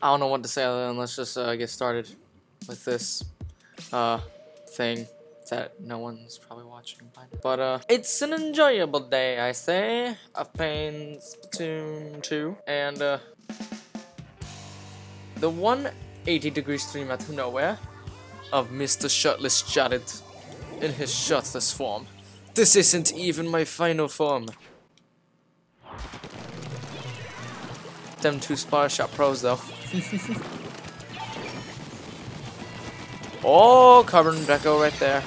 I don't know what to say other than let's just uh, get started with this uh, thing that no one's probably watching. But uh, it's an enjoyable day, I say. I've played Splatoon 2, and uh, the 180 degree stream out of nowhere of Mr. Shirtless Jared in his shirtless form. This isn't even my final form. Them two Spire Shot pros though. oh, carbon deco right there.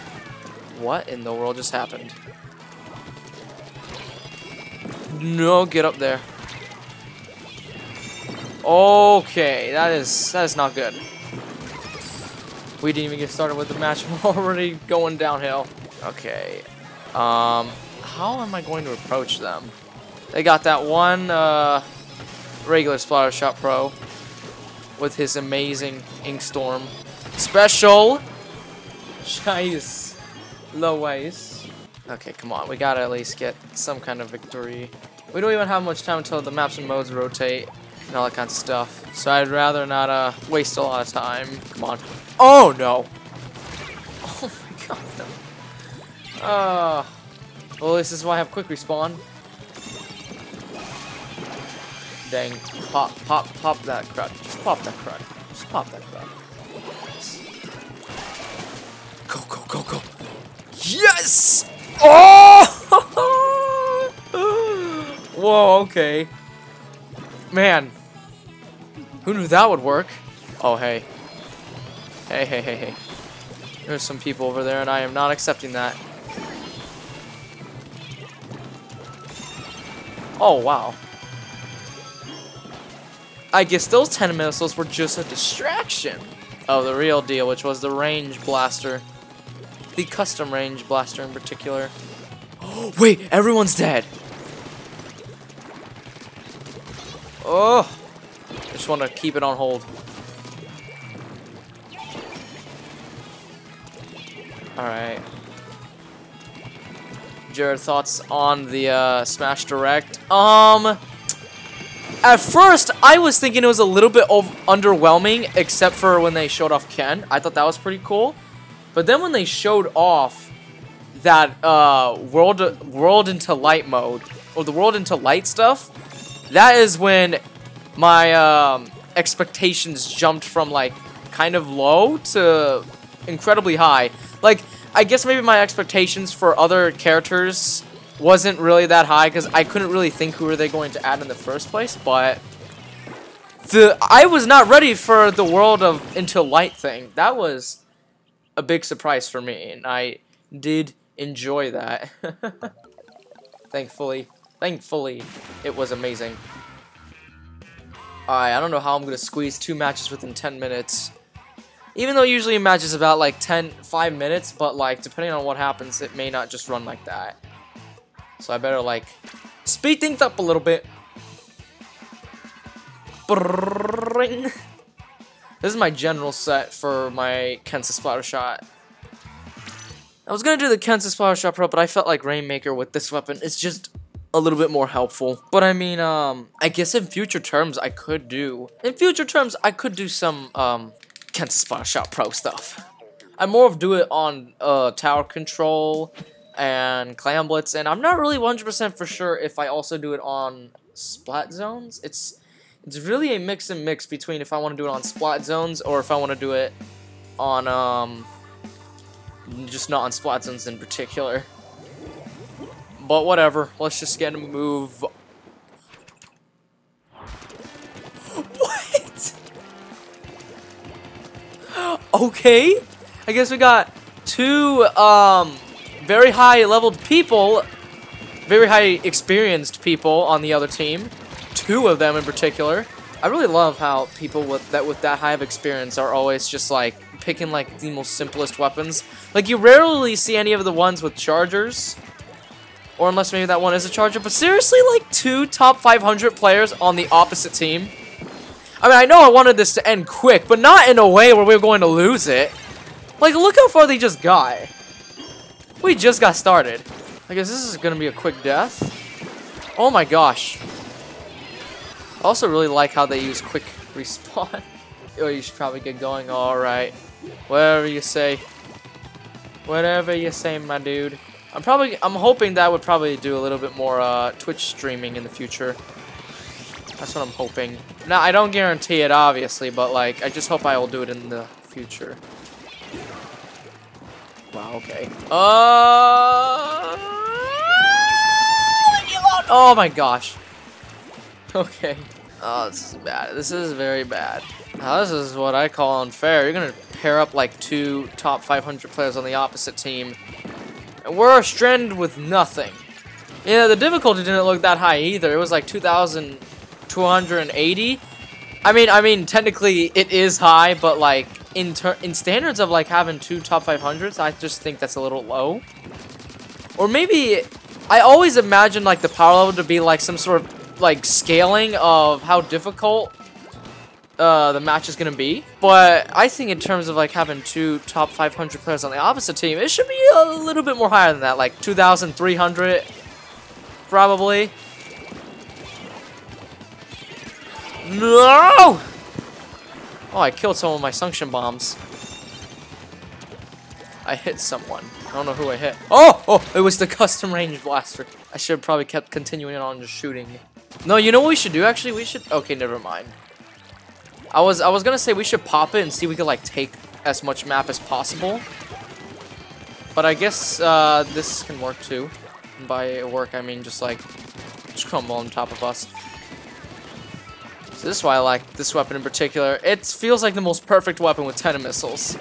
What in the world just happened? No, get up there. Okay, that is that is not good. We didn't even get started with the match. We're already going downhill. Okay. Um, how am I going to approach them? They got that one uh, regular Splatter Shot Pro with his amazing Ink Storm special. Scheiß. Low ways. Okay, come on. We gotta at least get some kind of victory. We don't even have much time until the maps and modes rotate and all that kind of stuff. So I'd rather not uh, waste a lot of time. Come on. Oh, no. Oh, my God. Uh, well, this is why I have quick respawn. Dang. Pop, pop, pop that crud. Just pop that crud. Just pop that crud. Go, go, go, go. Yes! Oh! Whoa, okay. Man. Who knew that would work? Oh, hey. Hey, hey, hey, hey. There's some people over there, and I am not accepting that. Oh, wow. I guess those Tenta missiles were just a distraction of the real deal, which was the range blaster. The custom range blaster in particular. Oh, wait, everyone's dead. Oh, I just want to keep it on hold. Alright. Jared, thoughts on the uh, Smash Direct? Um, at first, I was thinking it was a little bit underwhelming, except for when they showed off Ken. I thought that was pretty cool. But then when they showed off that uh, world world into light mode, or the world into light stuff, that is when my um, expectations jumped from like kind of low to incredibly high. Like, I guess maybe my expectations for other characters wasn't really that high because I couldn't really think who were they going to add in the first place, but the I was not ready for the world of Into Light thing. That was a big surprise for me, and I did enjoy that. thankfully, thankfully, it was amazing. Alright, I don't know how I'm going to squeeze two matches within 10 minutes. Even though usually a match is about like 10, 5 minutes, but like depending on what happens, it may not just run like that. So I better like speed things up a little bit. This is my general set for my Kensa Splatter Shot. I was gonna do the Kensa Splatter Shot Pro, but I felt like Rainmaker with this weapon is just a little bit more helpful. But I mean, um, I guess in future terms I could do, in future terms I could do some, um, Kensa Splatter Shot Pro stuff. I more of do it on, uh, tower control and Clam Blitz, and I'm not really 100% for sure if I also do it on Splat Zones. It's, it's really a mix and mix between if I want to do it on Splat Zones or if I want to do it on, um, just not on Splat Zones in particular. But whatever, let's just get a move. What? Okay, I guess we got two um, very high leveled people, very high experienced people on the other team. Two of them in particular. I really love how people with that with that high of experience are always just like picking like the most simplest weapons. Like you rarely see any of the ones with chargers or unless maybe that one is a charger. But seriously, like two top 500 players on the opposite team? I mean, I know I wanted this to end quick, but not in a way where we are going to lose it. Like, look how far they just got. We just got started. I guess this is going to be a quick death. Oh my gosh. I also really like how they use quick respawn. oh, you should probably get going. Alright. Whatever you say. Whatever you say, my dude. I'm probably, I'm hoping that would probably do a little bit more uh, Twitch streaming in the future. That's what I'm hoping. Now, I don't guarantee it, obviously, but like, I just hope I will do it in the future. Wow, okay. Uh... Oh my gosh. Okay. Oh, this is bad. This is very bad. Now, this is what I call unfair. You're gonna pair up like two top 500 players on the opposite team. And we're stranded with nothing. Yeah, the difficulty didn't look that high either. It was like 2,280. I mean, I mean, technically it is high, but like in in standards of like having two top 500s, I just think that's a little low. Or maybe I always imagine like the power level to be like some sort of like scaling of how difficult uh, the match is gonna be. But I think in terms of like having two top 500 players on the opposite team, it should be a little bit more higher than that, like 2,300 probably. No! Oh, I killed some of my suction bombs. I hit someone. I don't know who I hit. Oh! Oh! It was the custom range blaster. I should have probably kept continuing on just shooting. No, you know what we should do actually? We should... Okay, never mind. I was I was gonna say we should pop it and see if we could like take as much map as possible. But I guess uh, this can work too. And by work I mean just like just crumble on top of us. So this is why I like this weapon in particular. It feels like the most perfect weapon with Tenta missiles.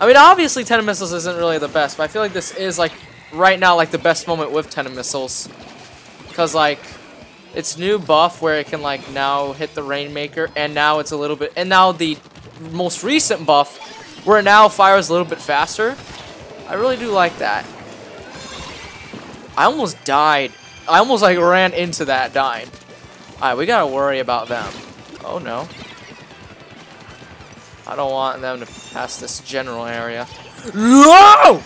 I mean, obviously Tenta missiles isn't really the best, but I feel like this is like right now like the best moment with Tenta missiles. Because like its new buff where it can like now hit the Rainmaker and now it's a little bit and now the most recent buff where it now fires a little bit faster. I really do like that. I almost died. I almost like ran into that dying. Alright, we gotta worry about them. Oh no. I don't want them to pass this general area. No!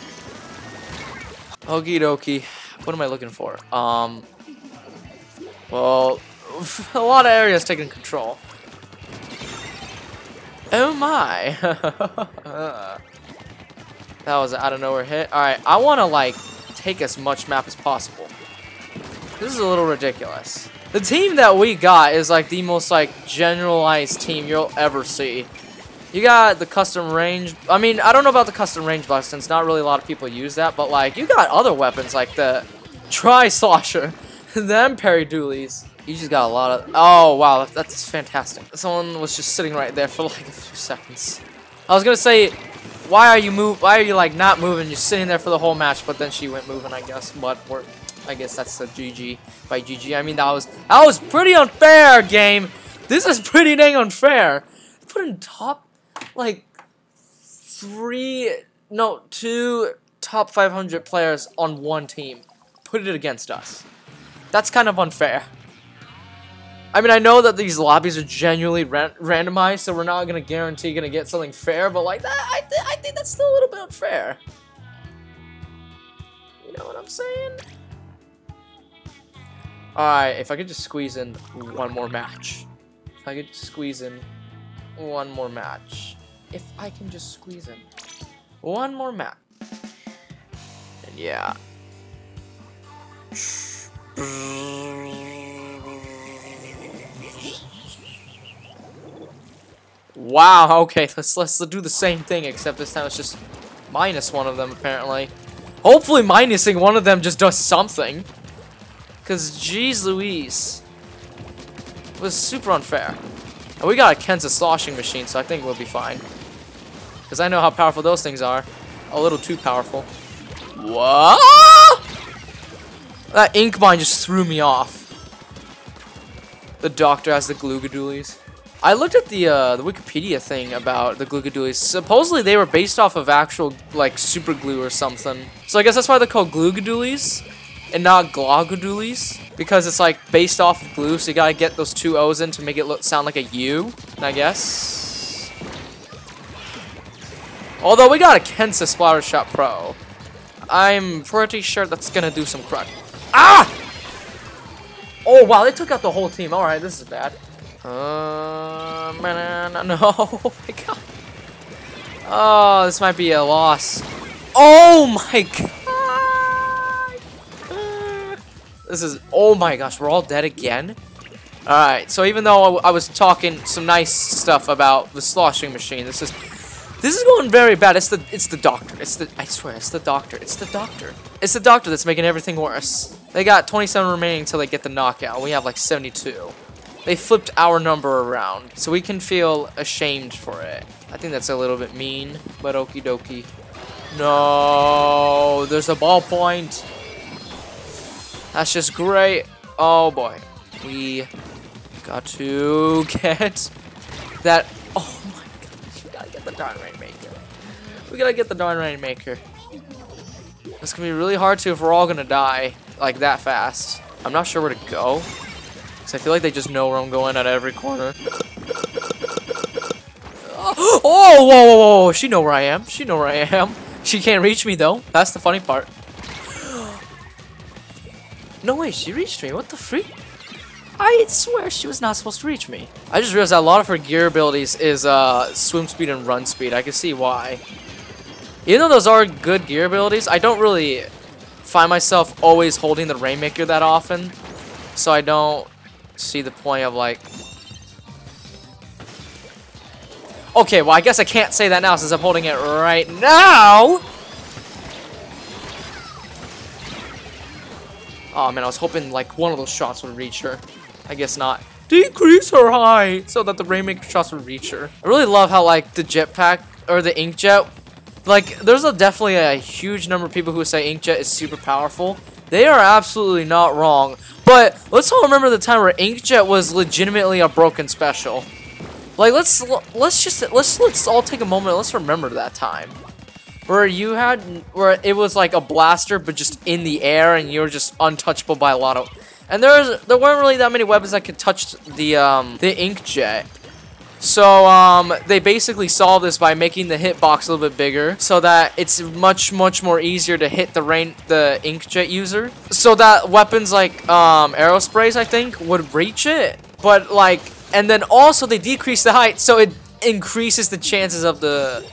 Okie dokie. What am I looking for? Um, well, a lot of areas taking control. Oh my! that was an out of nowhere hit. Alright, I want to like take as much map as possible. This is a little ridiculous. The team that we got is like the most like generalized team you'll ever see. You got the custom range. I mean, I don't know about the custom range buff since not really a lot of people use that, but like you got other weapons like the Tri-Slosher them Perry Doolies. You just got a lot of... Oh, wow, that's fantastic. Someone was just sitting right there for like a few seconds. I was gonna say, why are you move? Why are you like not moving? You're sitting there for the whole match, but then she went moving, I guess. But I guess that's the GG by GG. I mean, that was that was pretty unfair, game. This is pretty dang unfair. Put in top, like three, no, two top 500 players on one team. Put it against us. That's kind of unfair. I mean, I know that these lobbies are genuinely ran randomized, so we're not to guarantee to get something fair, but like that, I, th I think that's still a little bit unfair. You know what I'm saying? Alright, if I could just squeeze in one more match. If I could squeeze in one more match. If I can just squeeze in one more match. Yeah. Wow, okay, let's let's do the same thing, except this time it's just minus one of them, apparently. Hopefully minusing one of them just does something. Because, jeez Louise. It was super unfair. And we got a Kensa sloshing machine, so I think we'll be fine. Because I know how powerful those things are. A little too powerful. What? That ink mine just threw me off. The doctor has the Gloogadoolies. I looked at the uh, the Wikipedia thing about the Gloogadoolies. Supposedly they were based off of actual like super glue or something. So I guess that's why they're called Gloogadoolies and not Glogadoolies because it's like based off of glue. So you gotta get those two O's in to make it look sound like a U. I guess. Although we got a Kensa Splattershot Pro. I'm pretty sure that's gonna do some crud. Ah! Oh, wow, they took out the whole team. Alright, this is bad. Uh, no, oh my god. Oh, this might be a loss. Oh my god. This is, oh my gosh, we're all dead again? Alright, so even though I was talking some nice stuff about the sloshing machine, this is this is going very bad. It's the it's the doctor. It's the I swear it's the doctor. It's the doctor. It's the doctor that's making everything worse. They got 27 remaining until they get the knockout. We have like 72. They flipped our number around, so we can feel ashamed for it. I think that's a little bit mean, but okie dokie. No, there's a ballpoint. That's just great. Oh boy, we got to get that. Oh my gosh, we gotta get the darn rainmaker. We gotta get the darn rainmaker. It's gonna be really hard to if we're all gonna die like that fast. I'm not sure where to go. Cause I feel like they just know where I'm going at every corner. oh, whoa, whoa, whoa, whoa, she know where I am. She know where I am. She can't reach me though. That's the funny part. No way, she reached me. What the freak? I swear she was not supposed to reach me. I just realized that a lot of her gear abilities is uh, swim speed and run speed. I can see why. Even though those are good gear abilities, I don't really find myself always holding the Rainmaker that often. So I don't see the point of like... Okay, well I guess I can't say that now since I'm holding it right now! Oh man, I was hoping like one of those shots would reach her. I guess not. Decrease her height so that the Rainmaker shots would reach her. I really love how like the jetpack or the inkjet, like there's a definitely a huge number of people who say inkjet is super powerful. They are absolutely not wrong. But let's all remember the time where inkjet was legitimately a broken special. Like let's let's just let's let's all take a moment. Let's remember that time where you had where it was like a blaster but just in the air and you were just untouchable by a lot of and there was there weren't really that many weapons that could touch the um the inkjet. So um they basically solved this by making the hitbox a little bit bigger so that it's much much more easier to hit the rain the inkjet user. So that weapons like um arrow sprays I think would reach it. But like and then also they decrease the height so it increases the chances of the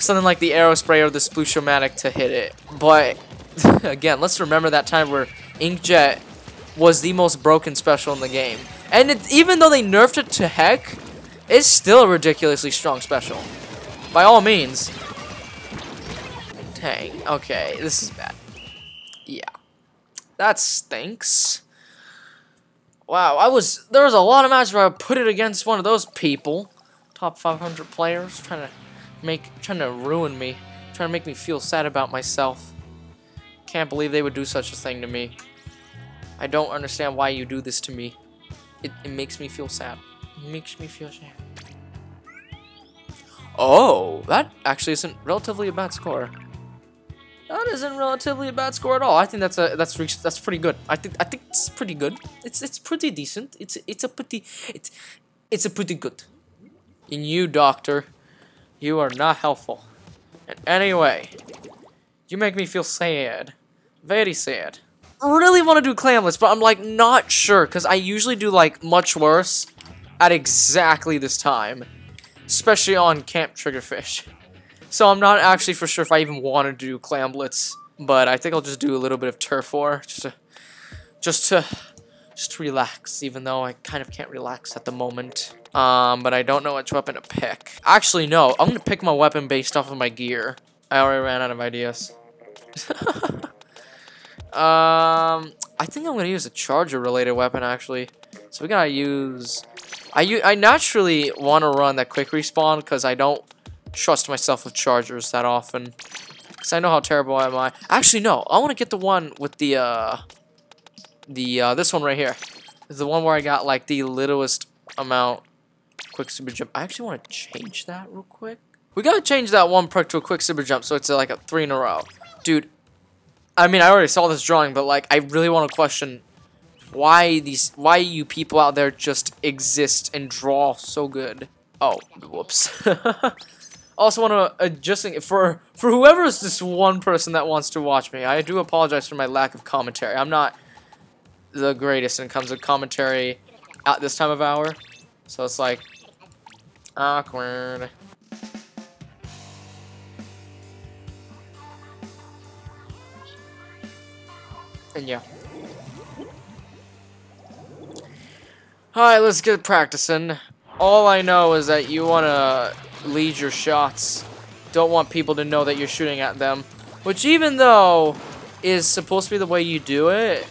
something like the arrow spray or the splooshomatic to hit it. But again, let's remember that time where inkjet was the most broken special in the game. And it, even though they nerfed it to heck, it's still a ridiculously strong special. By all means. Dang. Okay, this is bad. Yeah. That stinks. Wow, I was there was a lot of matches where I put it against one of those people. Top 500 players trying to make trying to ruin me, trying to make me feel sad about myself. Can't believe they would do such a thing to me. I don't understand why you do this to me. It, it makes me feel sad. It makes me feel sad. Oh, that actually isn't relatively a bad score. That isn't relatively a bad score at all. I think that's a that's that's pretty good. I think I think it's pretty good. It's it's pretty decent. It's it's a pretty it's it's a pretty good. And you, doctor, you are not helpful. In any way, you make me feel sad. Very sad really want to do Clam Blitz, but I'm like not sure because I usually do like much worse at exactly this time, especially on Camp Triggerfish. So I'm not actually for sure if I even want to do clamblitz, but I think I'll just do a little bit of turf war just to, just to, just to relax. Even though I kind of can't relax at the moment. Um, but I don't know which weapon to pick. Actually, no. I'm gonna pick my weapon based off of my gear. I already ran out of ideas. Um, I think I'm gonna use a charger-related weapon actually. So we gotta use. I I naturally want to run that quick respawn because I don't trust myself with chargers that often. Because I know how terrible I am I. Actually, no. I want to get the one with the uh, the uh, this one right here. The one where I got like the littlest amount quick super jump. I actually want to change that real quick. We gotta change that one perk to a quick super jump so it's uh, like a three in a row. Dude, I mean, I already saw this drawing, but like, I really want to question why these, why you people out there just exist and draw so good. Oh, whoops. also want to adjusting for for whoever is this one person that wants to watch me. I do apologize for my lack of commentary. I'm not the greatest when it comes to commentary at this time of hour. So it's like awkward. And yeah. Alright, let's get practicing. All I know is that you want to lead your shots. Don't want people to know that you're shooting at them. Which even though is supposed to be the way you do it,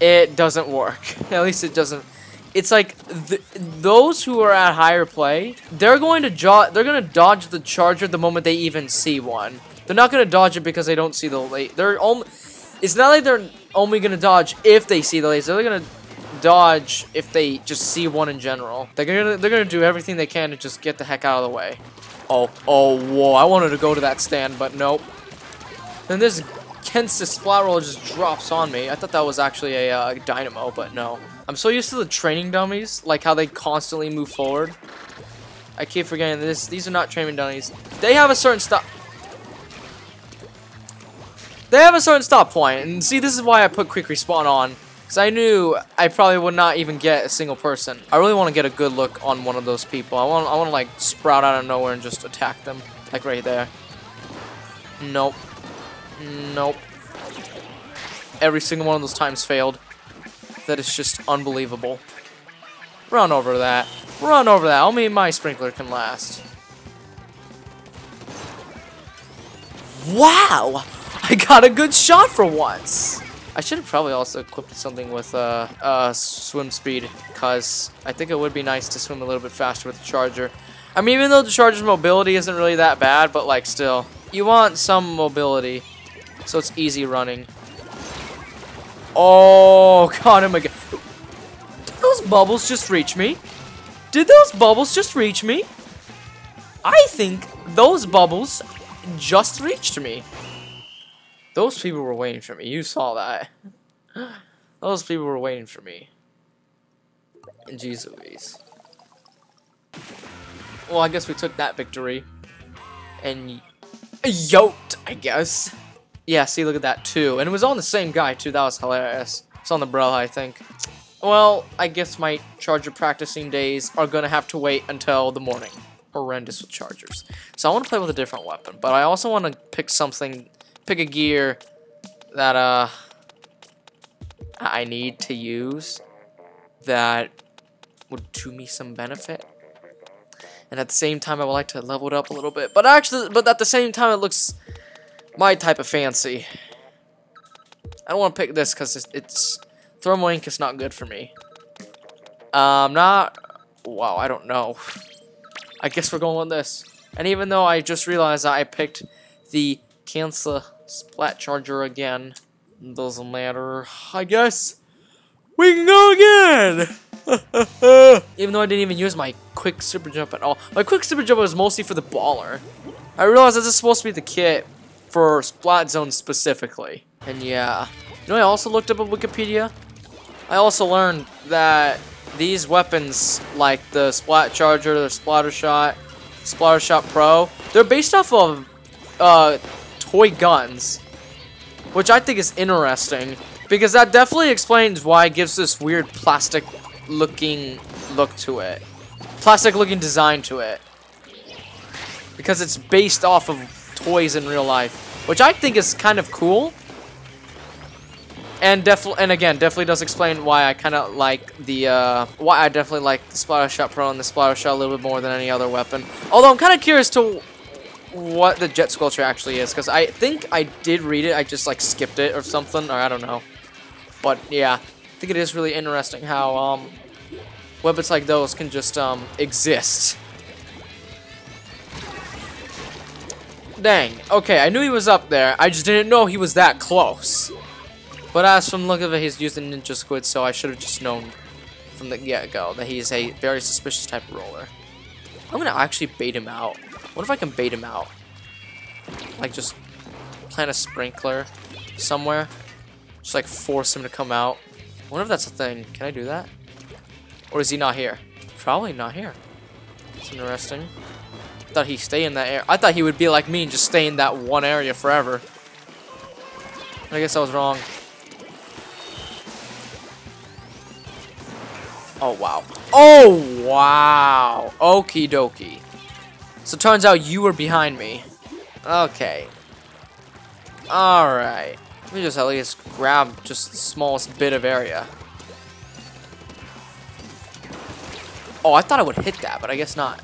it doesn't work. at least it doesn't. It's like th those who are at higher play, they're going to they're going to dodge the charger the moment they even see one. They're not going to dodge it because they don't see the late. They're only. It's not like they're only going to dodge if they see the laser. They're going to dodge if they just see one in general. They're gonna they're gonna do everything they can to just get the heck out of the way. Oh, oh, whoa! I wanted to go to that stand, but nope. Then this Kensa Splat roll just drops on me. I thought that was actually a uh, dynamo, but no. I'm so used to the training dummies, like how they constantly move forward. I keep forgetting this. These are not training dummies. They have a certain stop. They have a certain stop point, and see, this is why I put quick respawn on. Because I knew I probably would not even get a single person. I really want to get a good look on one of those people. I want, I want to like sprout out of nowhere and just attack them. Like right there. Nope. Nope. Every single one of those times failed. That is just unbelievable. Run over that. Run over that. Only my sprinkler can last. Wow! I got a good shot for once! I should have probably also equipped something with uh, uh, swim speed, because I think it would be nice to swim a little bit faster with the Charger. I mean, even though the Charger's mobility isn't really that bad, but like still, you want some mobility, so it's easy running. Oh, God, oh my God. Did those bubbles just reach me? Did those bubbles just reach me? I think those bubbles just reached me. Those people were waiting for me. You saw that. Those people were waiting for me. Jeez Louise. Well, I guess we took that victory. And yoked, I guess. Yeah, see, look at that, too. And it was on the same guy, too. That was hilarious. It's on the Brella, I think. Well, I guess my Charger practicing days are going to have to wait until the morning. Horrendous with Chargers. So I want to play with a different weapon. But I also want to pick something pick a gear that uh I need to use that would do me some benefit. And at the same time, I would like to level it up a little bit. But actually, but at the same time, it looks my type of fancy. I don't want to pick this because it's, it's thermal ink is not good for me. Um, not. Wow, I don't know. I guess we're going with this. And even though I just realized that I picked the Kensa Splat Charger again. Doesn't matter. I guess we can go again! even though I didn't even use my quick super jump at all. My quick super jump was mostly for the baller. I realized this is supposed to be the kit for Splat Zone specifically. And yeah. You know I also looked up on Wikipedia? I also learned that these weapons, like the Splat Charger, the Splatter Shot, Splatter Shot Pro, they're based off of uh, toy guns. Which I think is interesting. Because that definitely explains why it gives this weird plastic looking look to it. Plastic looking design to it. Because it's based off of toys in real life. Which I think is kind of cool. And definitely, and again, definitely does explain why I kind of like the, uh, why I definitely like the Splatter Shot Pro and the Splatter Shot a little bit more than any other weapon. Although I'm kind of curious to what the Jet Squelcher actually is, because I think I did read it, I just like skipped it or something, or I don't know. But yeah, I think it is really interesting how um, weapons like those can just um, exist. Dang, okay, I knew he was up there, I just didn't know he was that close. But as from look of it, he's using Ninja Squid, so I should have just known from the get-go that he's a very suspicious type of roller. I'm gonna actually bait him out. What if I can bait him out? Like, just plant a sprinkler somewhere. Just, like, force him to come out. I wonder if that's a thing. Can I do that? Or is he not here? Probably not here. It's interesting. Thought he'd stay in that area. I thought he would be like me and just stay in that one area forever. I guess I was wrong. Oh, wow. Oh, wow. Okie dokie. So turns out you were behind me. Okay. Alright. Let me just at least grab just the smallest bit of area. Oh, I thought I would hit that, but I guess not.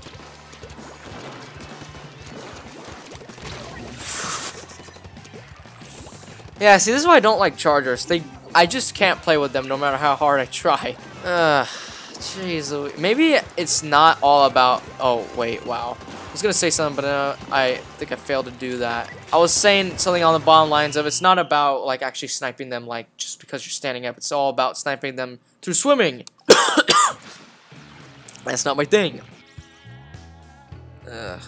Yeah, see, this is why I don't like chargers. They, I just can't play with them no matter how hard I try. Ugh, jeez. Maybe it's not all about... Oh, wait, wow. I was to say something, but uh, I think I failed to do that. I was saying something on the bottom lines of it's not about, like, actually sniping them, like, just because you're standing up. It's all about sniping them through swimming. That's not my thing. Ugh.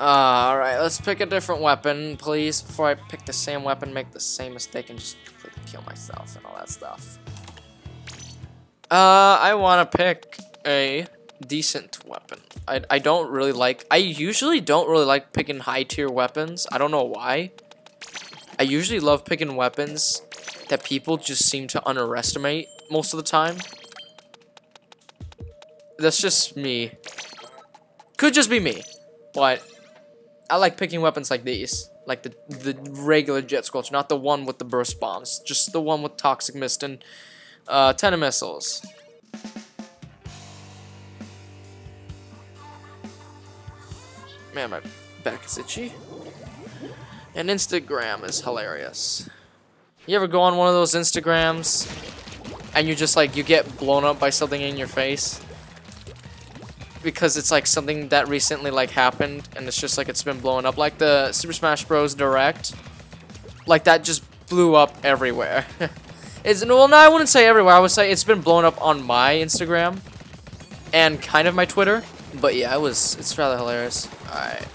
Uh, alright, let's pick a different weapon, please. Before I pick the same weapon, make the same mistake, and just completely kill myself and all that stuff. Uh, I want to pick a decent weapon. I, I don't really like... I usually don't really like picking high-tier weapons. I don't know why. I usually love picking weapons that people just seem to underestimate most of the time. That's just me. Could just be me. But I like picking weapons like these. Like the, the regular Jet Squelcher, not the one with the burst bombs. Just the one with Toxic Mist and uh, Tenta Missiles. Man, my back is itchy. And Instagram is hilarious. You ever go on one of those Instagrams and you just like, you get blown up by something in your face? Because it's like something that recently like happened and it's just like it's been blowing up. Like the Super Smash Bros. Direct like that just blew up everywhere. It's well no I wouldn't say everywhere. I would say it's been blown up on my Instagram and kind of my Twitter but yeah it was it's rather hilarious. Alright.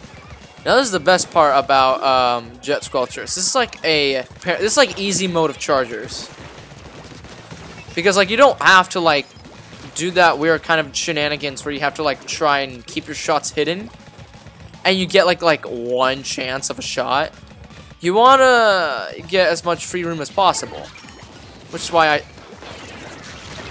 Now this is the best part about um, Jet Squelchers this is like a this is like easy mode of chargers. Because like you don't have to like do that weird kind of shenanigans where you have to like try and keep your shots hidden. And you get like like one chance of a shot. You want to get as much free room as possible. Which is why I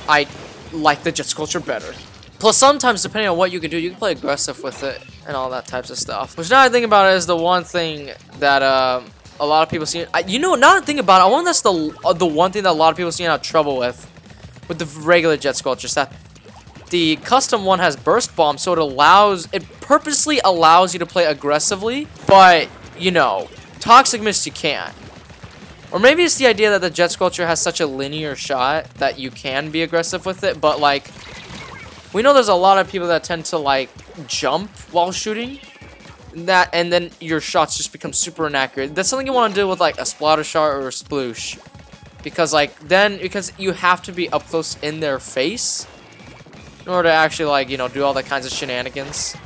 I like the Jet Squelcher better. Plus sometimes depending on what you can do you can play aggressive with it and all that types of stuff. Which now I think about it is the one thing that um, a lot of people see I, you know now I think about it I wonder that's the uh, the one thing that a lot of people see have trouble with with the regular Jet Squelchers that the custom one has burst bomb, so it allows, it purposely allows you to play aggressively, but, you know, Toxic Mist you can't. Or maybe it's the idea that the Jet Squelcher has such a linear shot that you can be aggressive with it, but, like, we know there's a lot of people that tend to, like, jump while shooting, that, and then your shots just become super inaccurate. That's something you want to do with, like, a Splatter Shot or a Sploosh. Because, like, then, because you have to be up close in their face in order to actually, like, you know, do all that kinds of shenanigans.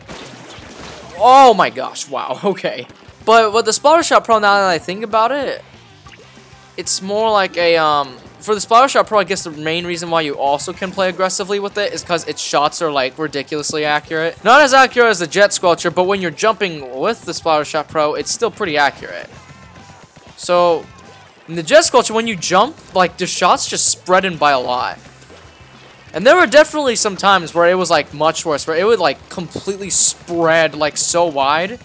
Oh my gosh, wow, okay. But with the Splatter Shot Pro, now that I think about it, it's more like a, um, for the Splatter Shot Pro, I guess the main reason why you also can play aggressively with it is because its shots are, like, ridiculously accurate. Not as accurate as the Jet Squelcher, but when you're jumping with the Splatter Shot Pro, it's still pretty accurate. So, in the Jet Squelcher, when you jump, like, the shots just spread in by a lot. And there were definitely some times where it was like much worse, where it would like completely spread like so wide.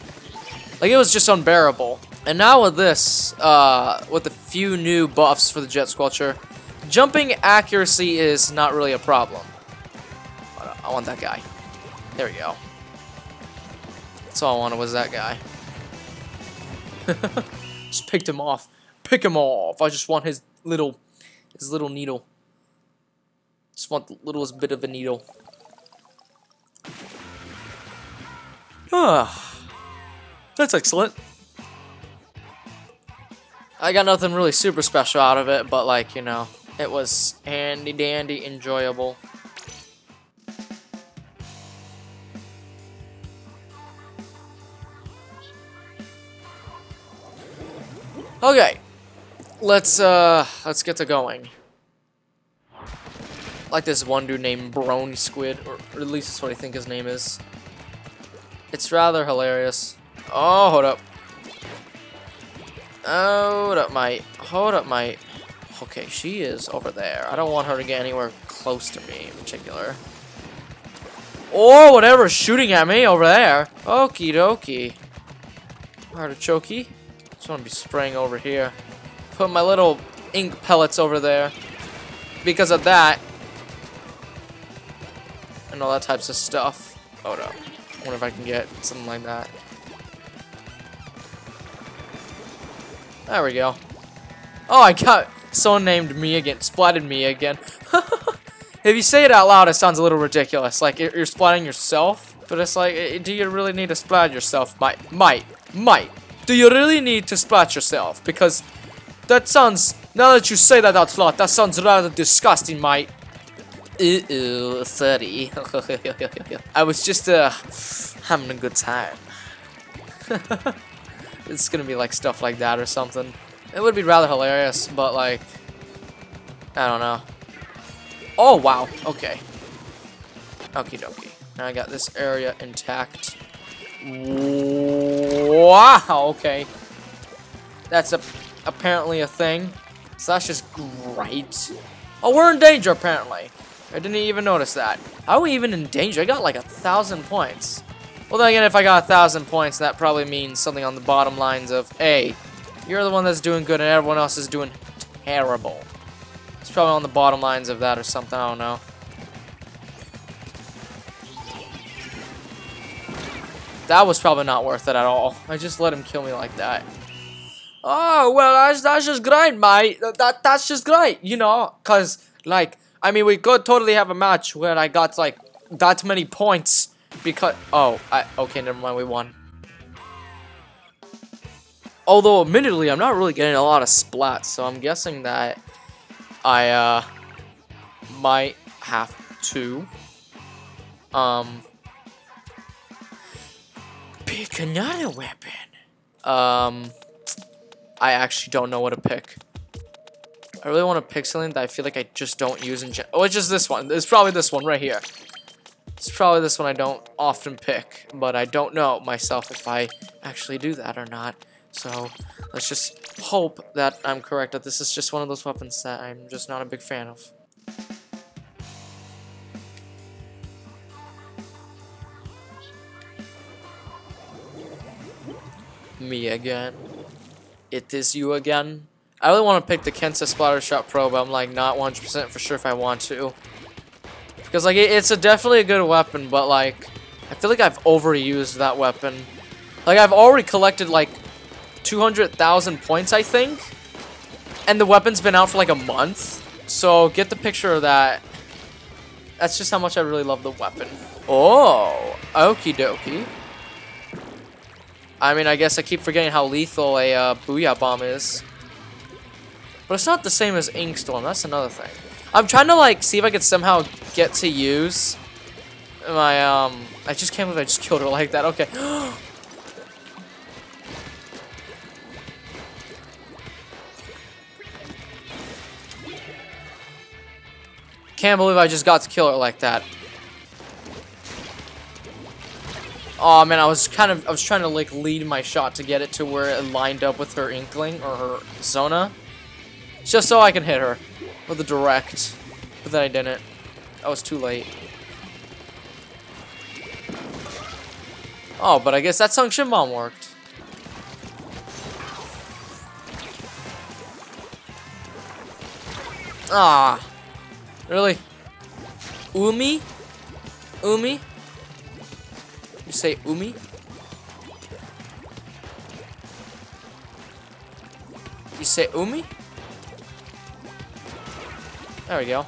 Like it was just unbearable. And now with this, uh, with a few new buffs for the Jet Squelcher, jumping accuracy is not really a problem. I want that guy. There we go. That's all I wanted was that guy. just picked him off. Pick him off. I just want his little, his little needle. Just want the littlest bit of a needle. Ah, that's excellent. I got nothing really super special out of it, but like, you know, it was handy dandy enjoyable. Okay, let's uh, let's get to going like this one dude named Brony Squid, or, at least that's what I think his name is. It's rather hilarious. Oh, hold up. Hold up, mate. Hold up, mate. Okay, she is over there. I don't want her to get anywhere close to me in particular. Or whatever's shooting at me over there. Okie dokie. Artichoke. Just want to be spraying over here. Put my little ink pellets over there. Because of that. And all that types of stuff. Oh no. I wonder if I can get something like that. There we go. Oh, I got someone named me again. Splatted me again. if you say it out loud, it sounds a little ridiculous. Like, you're splatting yourself. But it's like, eh, do you really need to splat yourself? Might, might, might. Do you really need to splat yourself? Because that sounds, now that you say that out loud, that sounds rather disgusting, mate. Ew, sorry. I was just, uh, having a good time. it's gonna be like stuff like that or something. It would be rather hilarious, but like, I don't know. Oh, wow. Okay. Okie dokie. Now I got this area intact. Wow, okay. That's a apparently a thing. So that's just great. Oh, we're in danger, apparently. I didn't even notice that. How are we even in danger? I got like a thousand points. Well, then again, if I got a thousand points, that probably means something on the bottom lines of, hey, you're the one that's doing good and everyone else is doing terrible. It's probably on the bottom lines of that or something, I don't know. That was probably not worth it at all. I just let him kill me like that. Oh, well, that's, that's just great, mate. That, that's just great, you know? Because, like, I mean, we could totally have a match where I got, like, that many points because, oh, I, okay, never mind, we won. Although, admittedly, I'm not really getting a lot of splats, so I'm guessing that I, uh, might have to, um, pick another weapon. Um, I actually don't know what to pick. I really want to pick something that I feel like I just don't use in gen- Oh, it's just this one. It's probably this one right here. It's probably this one I don't often pick, but I don't know myself if I actually do that or not. So let's just hope that I'm correct, that this is just one of those weapons that I'm just not a big fan of. Me again. It is you again. I really want to pick the Kensa Splattershot Pro, but I'm like not 100% for sure if I want to. Because, like, it, it's a definitely a good weapon, but, like, I feel like I've overused that weapon. Like, I've already collected, like, 200,000 points, I think. And the weapon's been out for, like, a month. So, get the picture of that. That's just how much I really love the weapon. Oh, okie dokie. I mean, I guess I keep forgetting how lethal a uh, Booyah Bomb is. But it's not the same as Inkstorm, that's another thing. I'm trying to like see if I could somehow get to use my um I just can't believe I just killed her like that. Okay. can't believe I just got to kill her like that. Oh man, I was kind of I was trying to like lead my shot to get it to where it lined up with her inkling or her Zona. Just so I can hit her with a direct. But then I didn't. I was too late. Oh, but I guess that Suction Bomb worked. Ah. Really? Umi? Umi? You say Umi? You say Umi? There we go.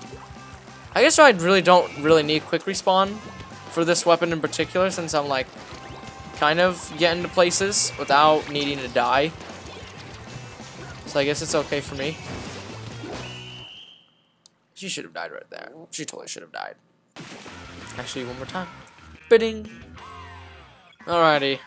I guess I really don't really need quick respawn for this weapon in particular since I'm like kind of getting to places without needing to die. So I guess it's okay for me. She should have died right there. She totally should have died. Actually, one more time. Bidding. Alrighty.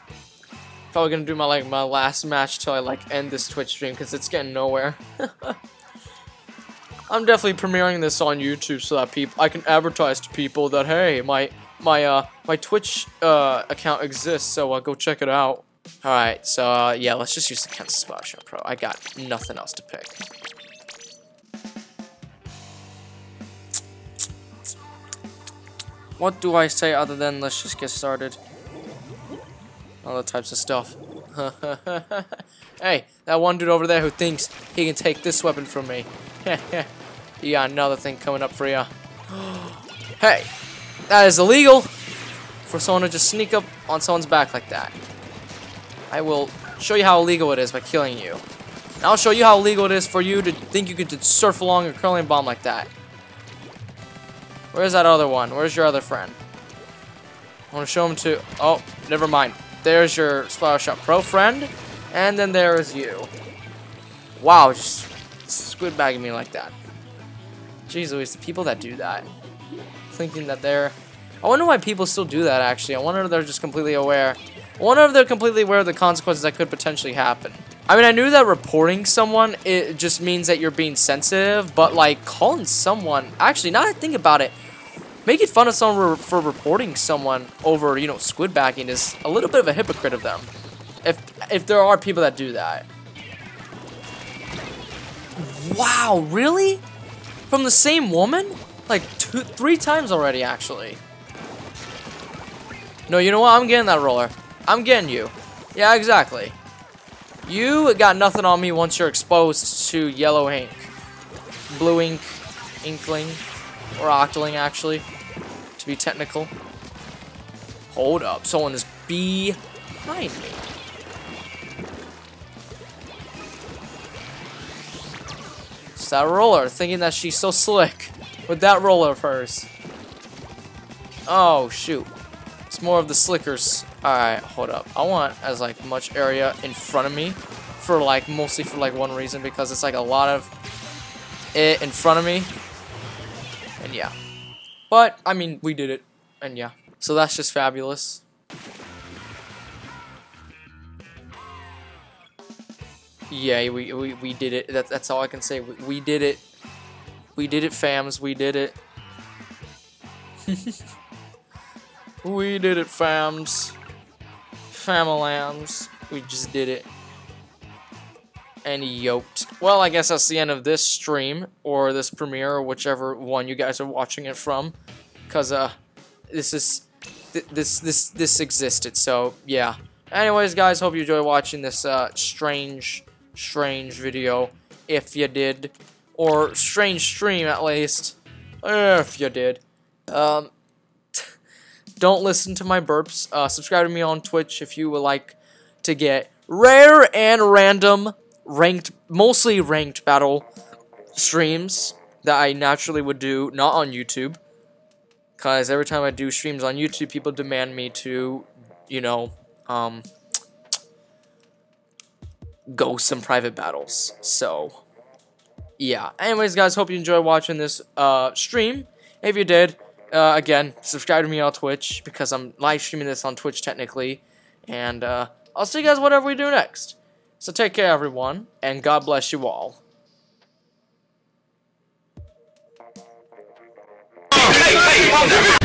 Probably gonna do my like my last match till I like end this Twitch stream because it's getting nowhere. I'm definitely premiering this on YouTube so that people I can advertise to people that hey, my my uh my Twitch uh account exists, so uh, go check it out. All right, so uh, yeah, let's just use the Kensa Splash Pro. I got nothing else to pick. what do I say other than let's just get started? Other types of stuff. hey, that one dude over there who thinks he can take this weapon from me. you got another thing coming up for you. hey, that is illegal for someone to just sneak up on someone's back like that. I will show you how illegal it is by killing you. And I'll show you how illegal it is for you to think you could surf along a curling bomb like that. Where's that other one? Where's your other friend? I want to show him to... Oh, never mind. There's your Splattershot Pro friend. And then there is you. Wow, just squid bagging me like that. Jeez Louise, the people that do that. Thinking that they're... I wonder why people still do that, actually. I wonder if they're just completely aware. I wonder if they're completely aware of the consequences that could potentially happen. I mean, I knew that reporting someone, it just means that you're being sensitive, but, like, calling someone... Actually, now I think about it, making fun of someone for reporting someone over, you know, squid bagging is a little bit of a hypocrite of them. If if there are people that do that. Wow, really? From the same woman? Like two, three times already, actually. No, you know what? I'm getting that roller. I'm getting you. Yeah, exactly. You got nothing on me once you're exposed to yellow ink. Blue ink, inkling, or octoling, actually be technical. Hold up, someone is behind me. It's that roller, thinking that she's so slick with that roller of hers. Oh, shoot. It's more of the slickers. Alright, hold up. I want as like much area in front of me for like, mostly for like one reason, because it's like a lot of it in front of me. And yeah. But, I mean, we did it. And yeah. So that's just fabulous. Yeah, we, we, we did it. That, that's all I can say. We, we did it. We did it, fams. We did it. we did it, fams. Famalams. We just did it. And yoked. Well, I guess that's the end of this stream, or this premiere, or whichever one you guys are watching it from. Because, uh, this is th this this this existed. So yeah. Anyways, guys, hope you enjoy watching this uh, strange strange video. If you did, or strange stream at least. If you did. Um, don't listen to my burps. Uh, subscribe to me on Twitch if you would like to get rare and random ranked, mostly ranked battle streams that I naturally would do, not on YouTube. Because every time I do streams on YouTube, people demand me to, you know, um, go some private battles. So, yeah. Anyways, guys, hope you enjoyed watching this uh, stream. If you did, uh, again, subscribe to me on Twitch because I'm live streaming this on Twitch technically. And uh, I'll see you guys whatever we do next. So take care, everyone, and God bless you all. hey, hey,